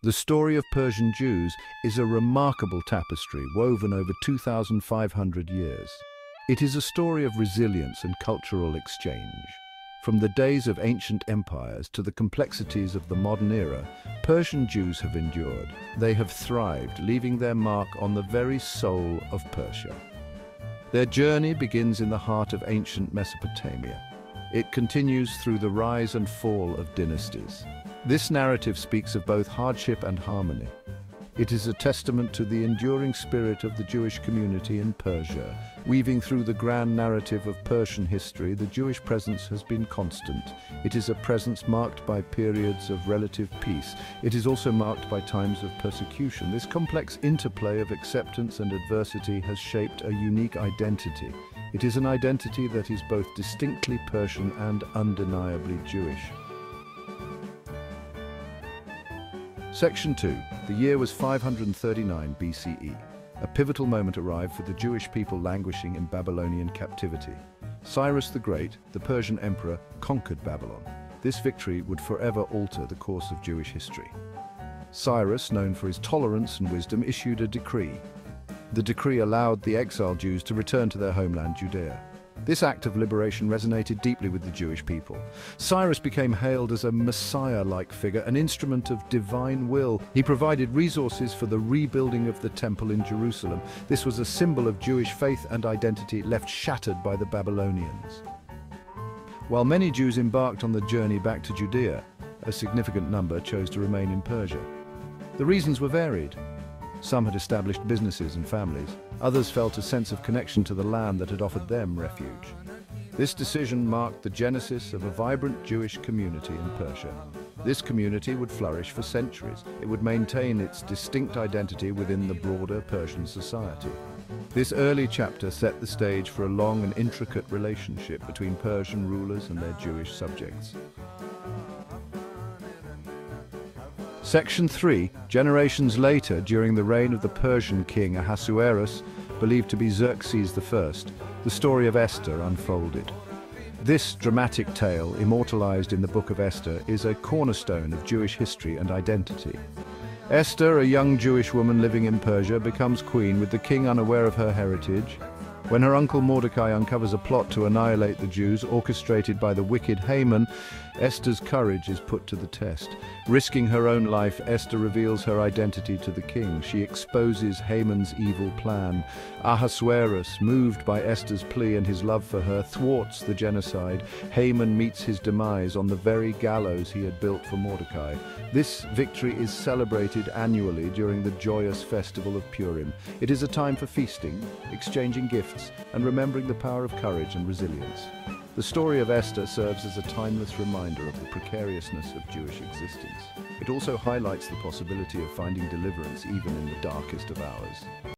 The story of Persian Jews is a remarkable tapestry woven over 2,500 years. It is a story of resilience and cultural exchange. From the days of ancient empires to the complexities of the modern era, Persian Jews have endured. They have thrived, leaving their mark on the very soul of Persia. Their journey begins in the heart of ancient Mesopotamia. It continues through the rise and fall of dynasties. This narrative speaks of both hardship and harmony. It is a testament to the enduring spirit of the Jewish community in Persia. Weaving through the grand narrative of Persian history, the Jewish presence has been constant. It is a presence marked by periods of relative peace. It is also marked by times of persecution. This complex interplay of acceptance and adversity has shaped a unique identity. It is an identity that is both distinctly Persian and undeniably Jewish. Section 2. The year was 539 BCE. A pivotal moment arrived for the Jewish people languishing in Babylonian captivity. Cyrus the Great, the Persian emperor, conquered Babylon. This victory would forever alter the course of Jewish history. Cyrus, known for his tolerance and wisdom, issued a decree. The decree allowed the exiled Jews to return to their homeland, Judea. This act of liberation resonated deeply with the Jewish people. Cyrus became hailed as a messiah-like figure, an instrument of divine will. He provided resources for the rebuilding of the temple in Jerusalem. This was a symbol of Jewish faith and identity left shattered by the Babylonians. While many Jews embarked on the journey back to Judea, a significant number chose to remain in Persia. The reasons were varied. Some had established businesses and families. Others felt a sense of connection to the land that had offered them refuge. This decision marked the genesis of a vibrant Jewish community in Persia. This community would flourish for centuries. It would maintain its distinct identity within the broader Persian society. This early chapter set the stage for a long and intricate relationship between Persian rulers and their Jewish subjects. Section 3, generations later, during the reign of the Persian king Ahasuerus, believed to be Xerxes I, the story of Esther unfolded. This dramatic tale, immortalized in the Book of Esther, is a cornerstone of Jewish history and identity. Esther, a young Jewish woman living in Persia, becomes queen with the king unaware of her heritage. When her uncle Mordecai uncovers a plot to annihilate the Jews, orchestrated by the wicked Haman, Esther's courage is put to the test. Risking her own life, Esther reveals her identity to the king. She exposes Haman's evil plan. Ahasuerus, moved by Esther's plea and his love for her, thwarts the genocide. Haman meets his demise on the very gallows he had built for Mordecai. This victory is celebrated annually during the joyous festival of Purim. It is a time for feasting, exchanging gifts, and remembering the power of courage and resilience. The story of Esther serves as a timeless reminder of the precariousness of Jewish existence. It also highlights the possibility of finding deliverance even in the darkest of hours.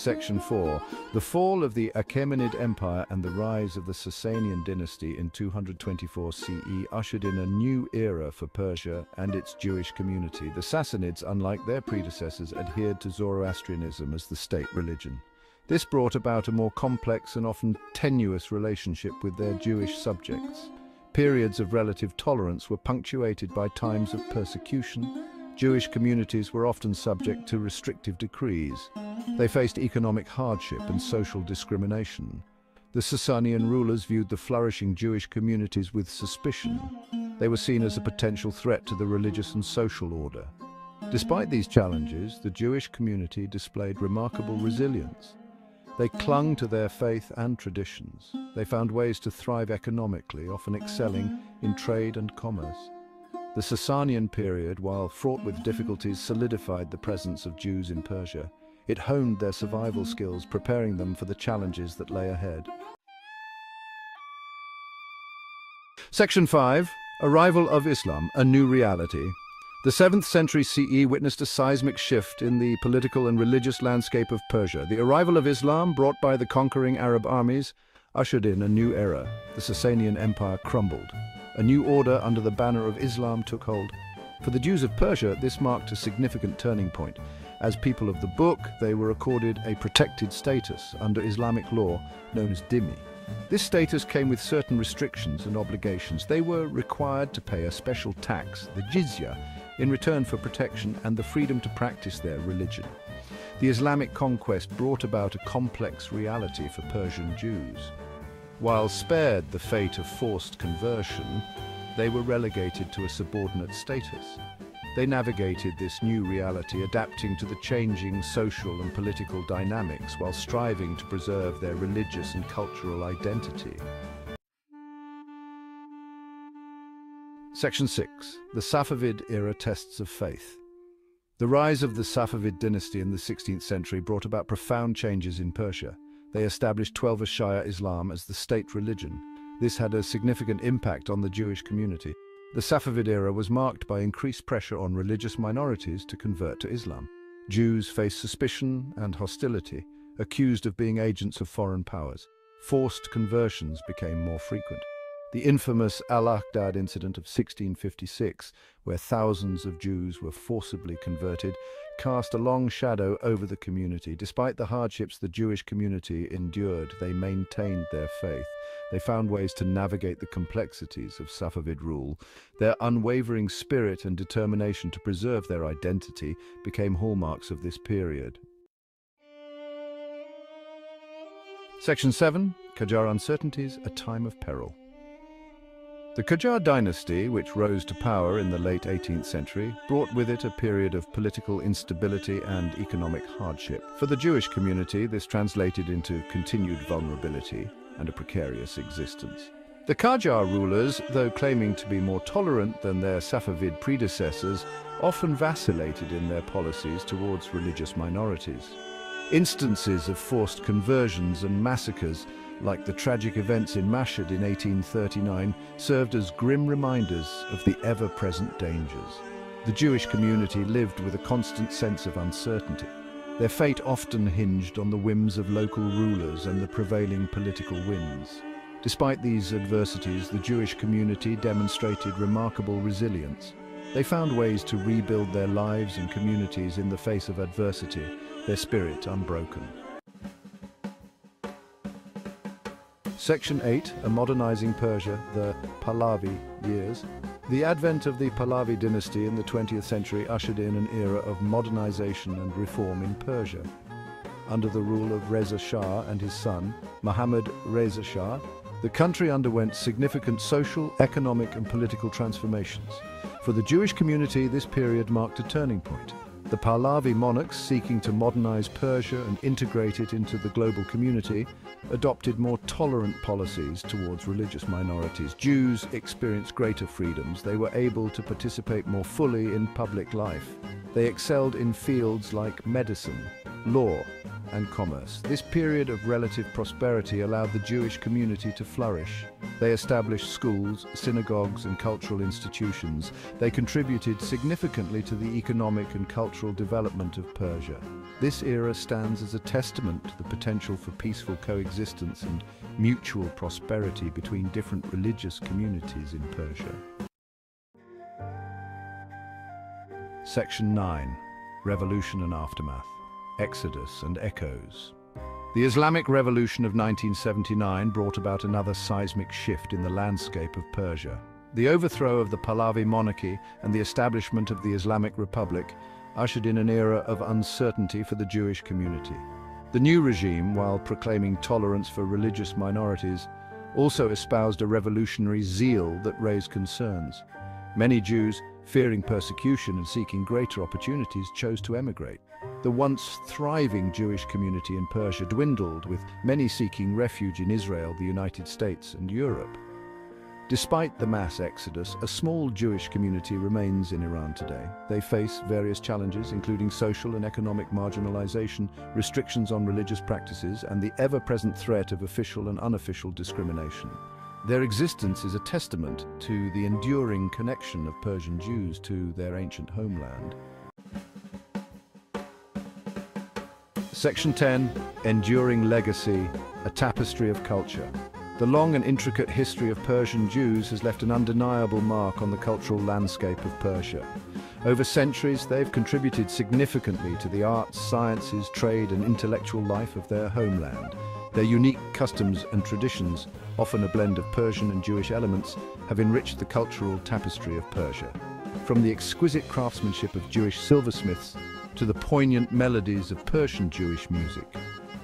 Section 4. The fall of the Achaemenid Empire and the rise of the Sasanian dynasty in 224 CE ushered in a new era for Persia and its Jewish community. The Sassanids, unlike their predecessors, adhered to Zoroastrianism as the state religion. This brought about a more complex and often tenuous relationship with their Jewish subjects. Periods of relative tolerance were punctuated by times of persecution. Jewish communities were often subject to restrictive decrees. They faced economic hardship and social discrimination. The Sasanian rulers viewed the flourishing Jewish communities with suspicion. They were seen as a potential threat to the religious and social order. Despite these challenges, the Jewish community displayed remarkable resilience. They clung to their faith and traditions. They found ways to thrive economically, often excelling in trade and commerce. The Sasanian period, while fraught with difficulties, solidified the presence of Jews in Persia. It honed their survival skills, preparing them for the challenges that lay ahead. Section 5. Arrival of Islam, a new reality. The 7th century CE witnessed a seismic shift in the political and religious landscape of Persia. The arrival of Islam, brought by the conquering Arab armies, ushered in a new era. The Sasanian Empire crumbled. A new order under the banner of Islam took hold. For the Jews of Persia, this marked a significant turning point. As people of the book, they were accorded a protected status under Islamic law known as dhimmi. This status came with certain restrictions and obligations. They were required to pay a special tax, the jizya, in return for protection and the freedom to practice their religion. The Islamic conquest brought about a complex reality for Persian Jews. While spared the fate of forced conversion, they were relegated to a subordinate status. They navigated this new reality, adapting to the changing social and political dynamics while striving to preserve their religious and cultural identity. Section 6. The Safavid Era Tests of Faith. The rise of the Safavid dynasty in the 16th century brought about profound changes in Persia. They established Twelver Shia Islam as the state religion. This had a significant impact on the Jewish community. The Safavid era was marked by increased pressure on religious minorities to convert to Islam. Jews faced suspicion and hostility, accused of being agents of foreign powers. Forced conversions became more frequent. The infamous Allahdad incident of 1656, where thousands of Jews were forcibly converted, cast a long shadow over the community. Despite the hardships the Jewish community endured, they maintained their faith. They found ways to navigate the complexities of Safavid rule. Their unwavering spirit and determination to preserve their identity became hallmarks of this period. Section 7. Qajar Uncertainties, a Time of Peril. The Qajar dynasty, which rose to power in the late 18th century, brought with it a period of political instability and economic hardship. For the Jewish community, this translated into continued vulnerability and a precarious existence. The Qajar rulers, though claiming to be more tolerant than their Safavid predecessors, often vacillated in their policies towards religious minorities. Instances of forced conversions and massacres like the tragic events in Mashhad in 1839, served as grim reminders of the ever-present dangers. The Jewish community lived with a constant sense of uncertainty. Their fate often hinged on the whims of local rulers and the prevailing political winds. Despite these adversities, the Jewish community demonstrated remarkable resilience. They found ways to rebuild their lives and communities in the face of adversity, their spirit unbroken. Section 8, A Modernizing Persia, the Pahlavi Years. The advent of the Pahlavi dynasty in the 20th century ushered in an era of modernization and reform in Persia. Under the rule of Reza Shah and his son, Muhammad Reza Shah, the country underwent significant social, economic and political transformations. For the Jewish community, this period marked a turning point. The Pahlavi monarchs, seeking to modernize Persia and integrate it into the global community, adopted more tolerant policies towards religious minorities. Jews experienced greater freedoms. They were able to participate more fully in public life. They excelled in fields like medicine, law, and commerce. This period of relative prosperity allowed the Jewish community to flourish. They established schools, synagogues and cultural institutions. They contributed significantly to the economic and cultural development of Persia. This era stands as a testament to the potential for peaceful coexistence and mutual prosperity between different religious communities in Persia. Section 9. Revolution and Aftermath Exodus and Echoes. The Islamic Revolution of 1979 brought about another seismic shift in the landscape of Persia. The overthrow of the Pahlavi monarchy and the establishment of the Islamic Republic ushered in an era of uncertainty for the Jewish community. The new regime, while proclaiming tolerance for religious minorities, also espoused a revolutionary zeal that raised concerns. Many Jews, fearing persecution and seeking greater opportunities, chose to emigrate. The once thriving Jewish community in Persia dwindled, with many seeking refuge in Israel, the United States and Europe. Despite the mass exodus, a small Jewish community remains in Iran today. They face various challenges, including social and economic marginalization, restrictions on religious practices, and the ever-present threat of official and unofficial discrimination. Their existence is a testament to the enduring connection of Persian Jews to their ancient homeland. Section 10, Enduring Legacy, a Tapestry of Culture. The long and intricate history of Persian Jews has left an undeniable mark on the cultural landscape of Persia. Over centuries, they've contributed significantly to the arts, sciences, trade and intellectual life of their homeland. Their unique customs and traditions, often a blend of Persian and Jewish elements, have enriched the cultural tapestry of Persia. From the exquisite craftsmanship of Jewish silversmiths to the poignant melodies of Persian Jewish music,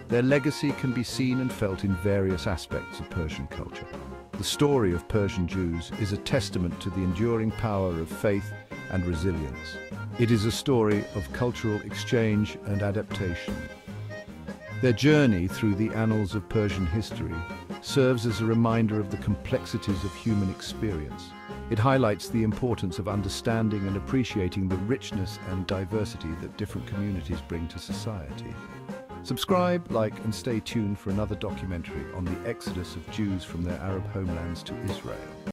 their legacy can be seen and felt in various aspects of Persian culture. The story of Persian Jews is a testament to the enduring power of faith and resilience. It is a story of cultural exchange and adaptation. Their journey through the annals of Persian history serves as a reminder of the complexities of human experience. It highlights the importance of understanding and appreciating the richness and diversity that different communities bring to society. Subscribe, like and stay tuned for another documentary on the exodus of Jews from their Arab homelands to Israel.